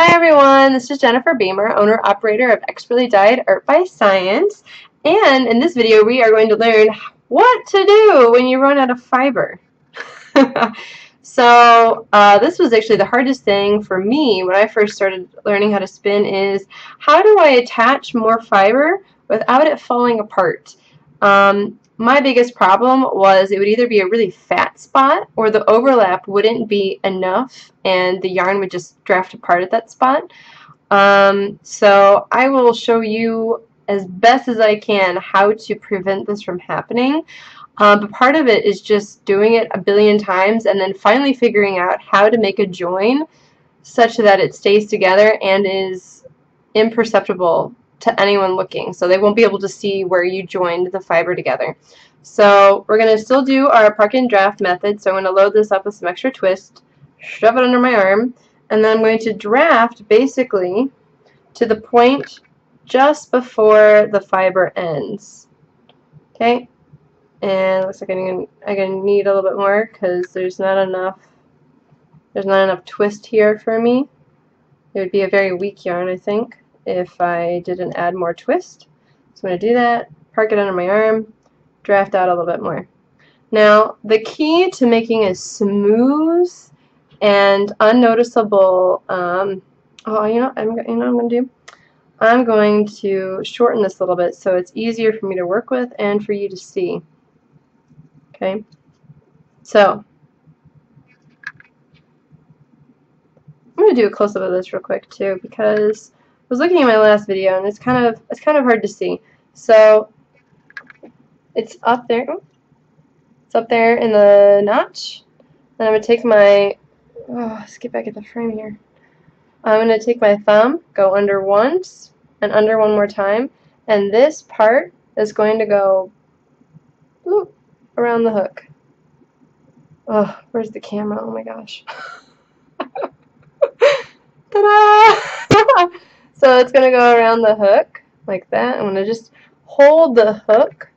Hi everyone, this is Jennifer Beamer, owner-operator of Expertly Dyed Art by Science, and in this video we are going to learn what to do when you run out of fiber. so uh, this was actually the hardest thing for me when I first started learning how to spin is how do I attach more fiber without it falling apart? Um, my biggest problem was it would either be a really fat spot or the overlap wouldn't be enough and the yarn would just draft apart at that spot. Um, so I will show you as best as I can how to prevent this from happening. Uh, but part of it is just doing it a billion times and then finally figuring out how to make a join such that it stays together and is imperceptible to anyone looking. So they won't be able to see where you joined the fiber together. So we're going to still do our park and draft method. So I'm going to load this up with some extra twist, shove it under my arm, and then I'm going to draft basically to the point just before the fiber ends. Okay, and looks like I'm gonna, need a little bit more because there's not enough there's not enough twist here for me. It would be a very weak yarn, I think if I didn't add more twist. So I'm going to do that, park it under my arm, draft out a little bit more. Now, the key to making a smooth and unnoticeable, um, oh, you know, I'm, you know what I'm going to do? I'm going to shorten this a little bit so it's easier for me to work with and for you to see. Okay, so I'm going to do a close-up of this real quick too because was looking at my last video and it's kind of it's kind of hard to see. So it's up there. Oh, it's up there in the notch. And I'm to take my, oh, let's get back at the frame here. I'm to take my thumb, go under once, and under one more time. And this part is going to go bloop, around the hook. Oh, where's the camera? Oh my gosh. Ta-da! So it's going to go around the hook like that. I'm going to just hold the hook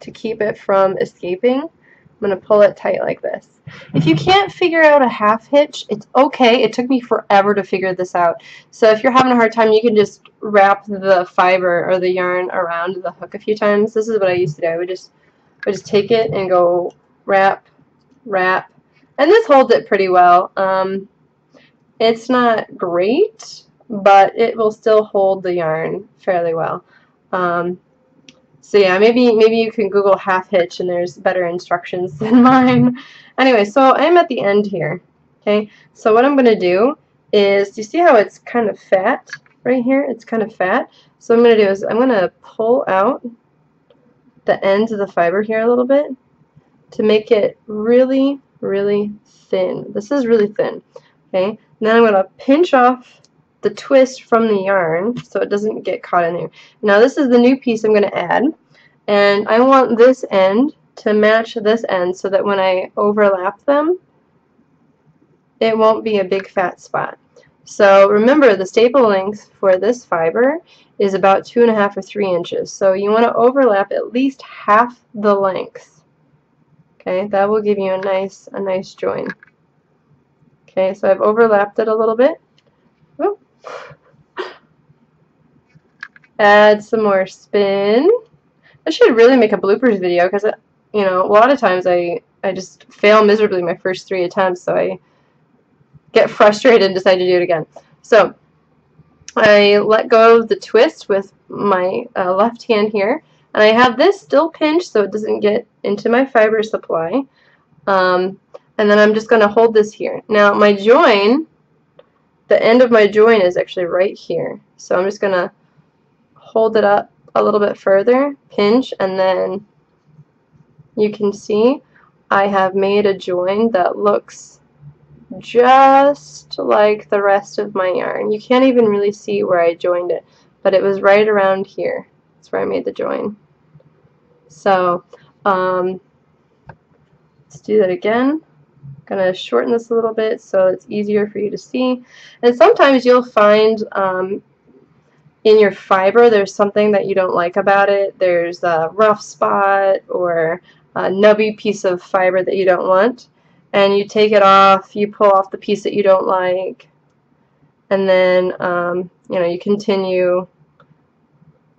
to keep it from escaping. I'm going to pull it tight like this. If you can't figure out a half hitch, it's okay. It took me forever to figure this out. So if you're having a hard time, you can just wrap the fiber or the yarn around the hook a few times. This is what I used to do. I would just, I would just take it and go wrap, wrap. And this holds it pretty well. Um, it's not great, but it will still hold the yarn fairly well. Um, so yeah, maybe maybe you can Google half hitch and there's better instructions than mine. Anyway, so I'm at the end here. Okay, so what I'm going to do is, do you see how it's kind of fat right here? It's kind of fat. So I'm going to do is I'm going to pull out the ends of the fiber here a little bit to make it really, really thin. This is really thin. Okay, and then I'm going to pinch off the twist from the yarn so it doesn't get caught in there. Now this is the new piece I'm going to add and I want this end to match this end so that when I overlap them it won't be a big fat spot. So remember the staple length for this fiber is about two and a half or three inches. So you want to overlap at least half the length. Okay, that will give you a nice a nice join. Okay, so I've overlapped it a little bit. Add some more spin. I should really make a bloopers video because, you know, a lot of times I, I just fail miserably my first three attempts, so I get frustrated and decide to do it again. So I let go of the twist with my uh, left hand here, and I have this still pinched so it doesn't get into my fiber supply. Um, and then I'm just going to hold this here. Now my join the end of my join is actually right here. So I'm just going to hold it up a little bit further, pinch, and then you can see I have made a join that looks just like the rest of my yarn. You can't even really see where I joined it, but it was right around here. That's where I made the join. So, um, let's do that again going to shorten this a little bit so it's easier for you to see. And sometimes you'll find um, in your fiber there's something that you don't like about it. There's a rough spot or a nubby piece of fiber that you don't want. And you take it off, you pull off the piece that you don't like, and then um, you know you continue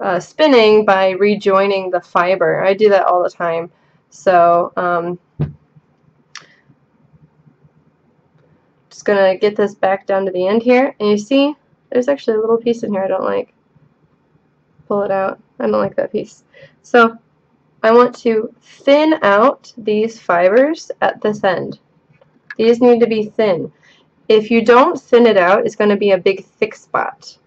uh, spinning by rejoining the fiber. I do that all the time. So um, just gonna get this back down to the end here, and you see there's actually a little piece in here I don't like. Pull it out. I don't like that piece. So I want to thin out these fibers at this end. These need to be thin. If you don't thin it out, it's going to be a big thick spot.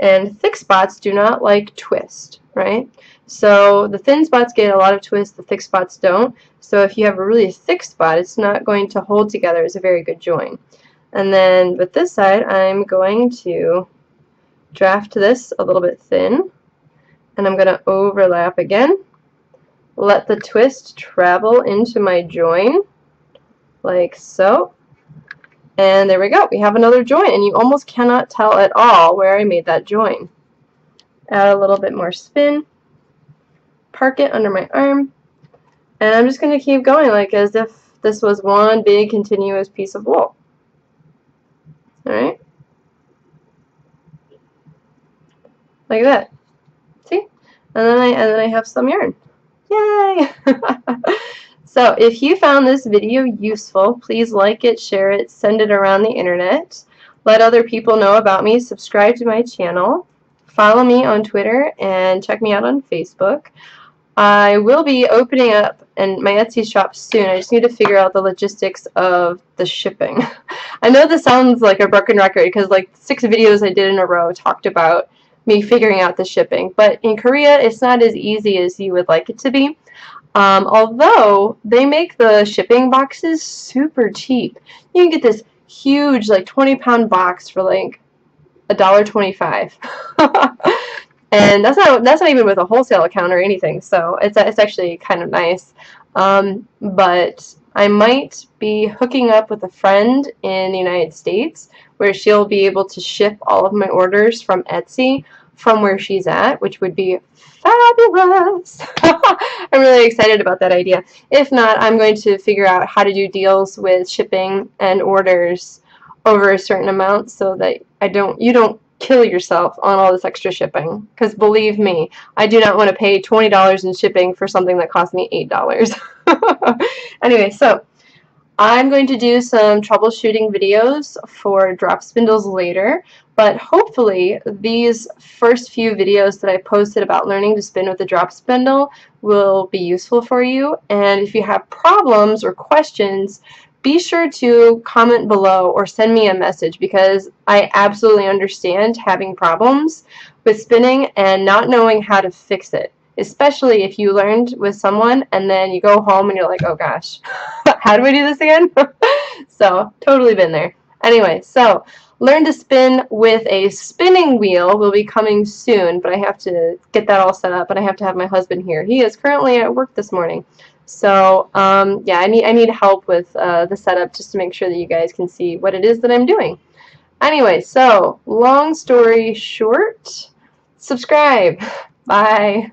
And thick spots do not like twist, right? So the thin spots get a lot of twist, the thick spots don't. So if you have a really thick spot, it's not going to hold together as a very good join. And then with this side, I'm going to draft this a little bit thin. And I'm going to overlap again. Let the twist travel into my join, like so. And there we go. We have another join, and you almost cannot tell at all where I made that join. Add a little bit more spin. Park it under my arm. And I'm just going to keep going like as if this was one big continuous piece of wool. Alright? Like that. See? And then I and then I have some yarn. Yay! So if you found this video useful, please like it, share it, send it around the internet. Let other people know about me. Subscribe to my channel. Follow me on Twitter and check me out on Facebook. I will be opening up in my Etsy shop soon. I just need to figure out the logistics of the shipping. I know this sounds like a broken record because like six videos I did in a row talked about me figuring out the shipping. But in Korea, it's not as easy as you would like it to be. Um, although they make the shipping boxes super cheap. You can get this huge like 20 pound box for like a dollar 25 and that's not that's not even with a wholesale account or anything so it's, it's actually kind of nice um, but I might be hooking up with a friend in the United States where she'll be able to ship all of my orders from Etsy from where she's at which would be fabulous. I'm really excited about that idea. If not, I'm going to figure out how to do deals with shipping and orders over a certain amount so that I don't you don't kill yourself on all this extra shipping because believe me I do not want to pay $20 in shipping for something that cost me $8 anyway so I'm going to do some troubleshooting videos for drop spindles later but hopefully these first few videos that I posted about learning to spin with a drop spindle will be useful for you. And if you have problems or questions, be sure to comment below or send me a message because I absolutely understand having problems with spinning and not knowing how to fix it. Especially if you learned with someone and then you go home and you're like, oh gosh, how do I do this again? so, totally been there. Anyway, so Learn to spin with a spinning wheel will be coming soon, but I have to get that all set up, and I have to have my husband here. He is currently at work this morning. So, um, yeah, I need, I need help with uh, the setup just to make sure that you guys can see what it is that I'm doing. Anyway, so, long story short, subscribe. Bye.